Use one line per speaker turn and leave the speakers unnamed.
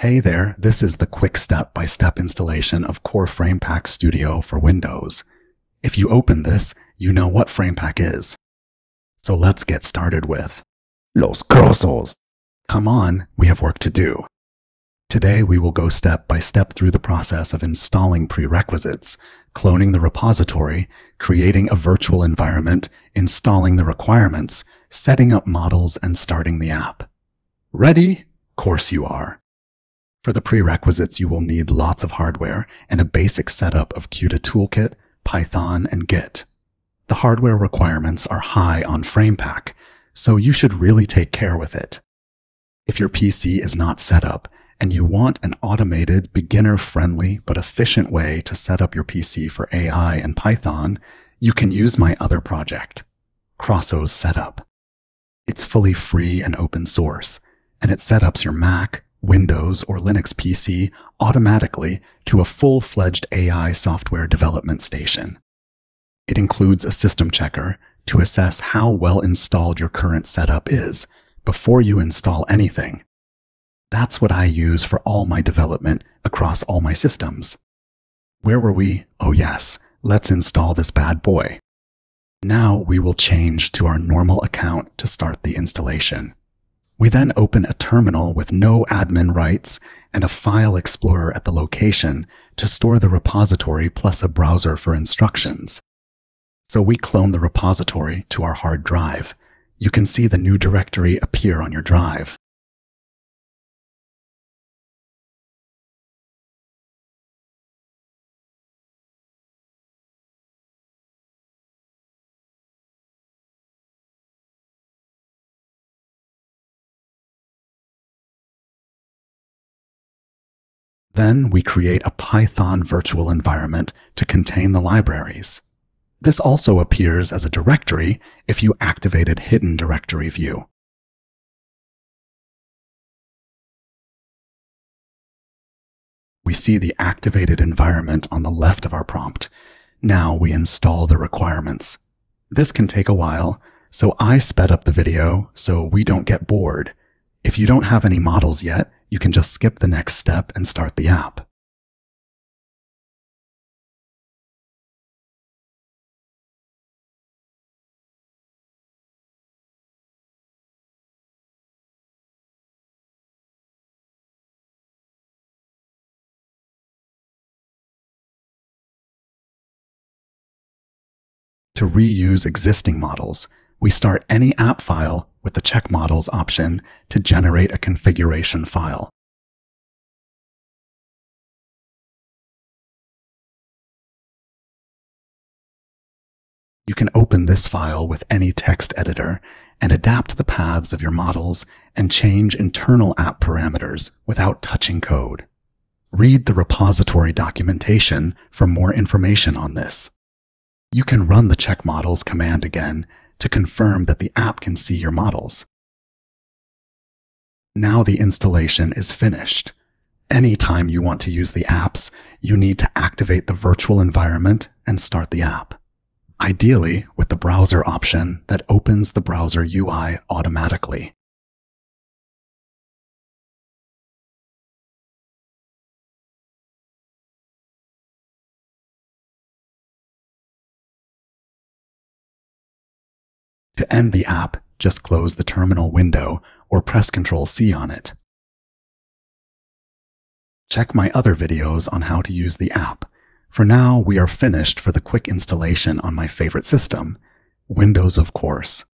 Hey there, this is the quick step-by-step installation of Core FramePack Studio for Windows. If you open this, you know what FramePack is. So let's get started with
Los Crossos.
Come on, we have work to do. Today we will go step by step through the process of installing prerequisites, cloning the repository, creating a virtual environment, installing the requirements, setting up models, and starting the app. Ready? Course you are. For the prerequisites, you will need lots of hardware and a basic setup of CUDA Toolkit, Python, and Git. The hardware requirements are high on FramePack, so you should really take care with it. If your PC is not set up and you want an automated, beginner-friendly, but efficient way to set up your PC for AI and Python, you can use my other project, Crossos Setup. It's fully free and open source, and it setups your Mac, Windows, or Linux PC automatically to a full-fledged AI software development station. It includes a system checker to assess how well installed your current setup is before you install anything. That's what I use for all my development across all my systems. Where were we? Oh yes, let's install this bad boy. Now we will change to our normal account to start the installation. We then open a terminal with no admin rights and a file explorer at the location to store the repository plus a browser for instructions. So we clone the repository to our hard drive. You can see the new directory appear on your drive. Then we create a Python virtual environment to contain the libraries. This also appears as a directory if you activated Hidden Directory View. We see the activated environment on the left of our prompt. Now we install the requirements. This can take a while, so I sped up the video so we don't get bored. If you don't have any models yet, you can just skip the next step and start the app. To reuse existing models, we start any app file with the Check Models option to generate a configuration file. You can open this file with any text editor and adapt the paths of your models and change internal app parameters without touching code. Read the repository documentation for more information on this. You can run the check models command again to confirm that the app can see your models. Now the installation is finished. Anytime you want to use the apps, you need to activate the virtual environment and start the app. Ideally, with the browser option that opens the browser UI automatically. To end the app, just close the terminal window or press Ctrl C on it. Check my other videos on how to use the app. For now, we are finished for the quick installation on my favorite system, Windows of course.